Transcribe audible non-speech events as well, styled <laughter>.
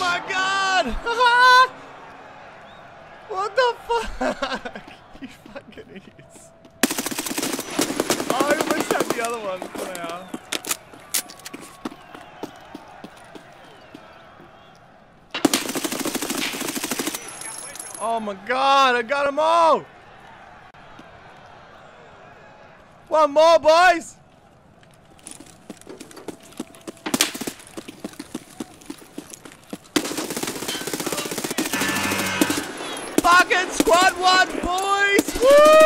my god! <laughs> what the fuck? <laughs> you fucking idiots. Oh, I almost had the other one. Wow. Oh my god, I got them all! One more, boys! Quad one, boys! Woo!